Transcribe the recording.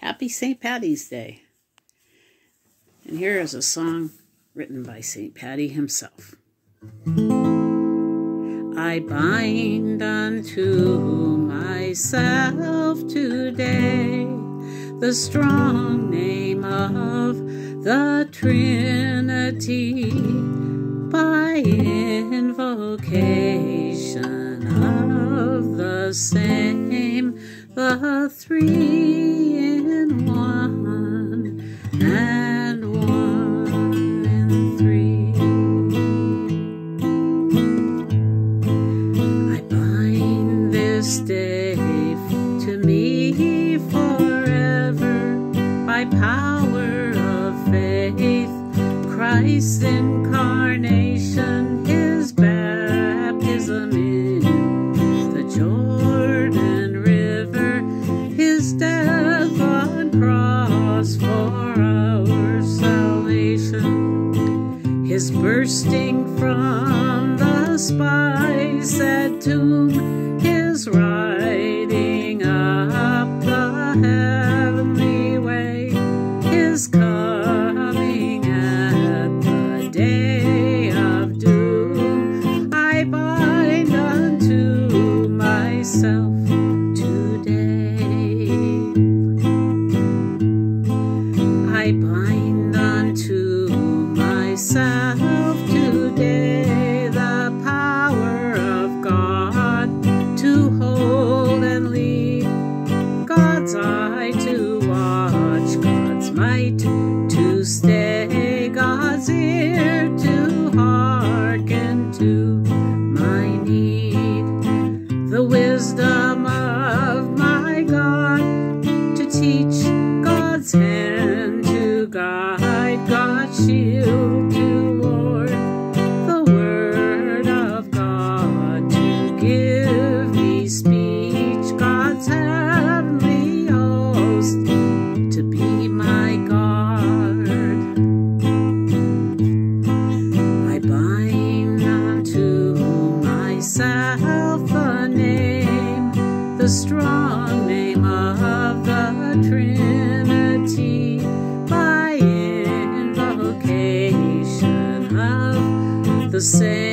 Happy St. Patty's Day. And here is a song written by St. Patty himself. I bind unto myself today the strong name of the Trinity by invocation of the same, the three to me forever by power of faith, Christ's incarnation, his baptism in the Jordan River, his death on cross for our salvation, his bursting from the spice tomb, his riding I bind unto myself today the power of God to hold and lead, God's eye to watch, God's might to stay, God's ear to hearken to my need, the wisdom shield to the word of God to give me speech, God's heavenly host to be my guard. I bind myself name, the strong same,